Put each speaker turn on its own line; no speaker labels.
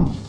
Oh.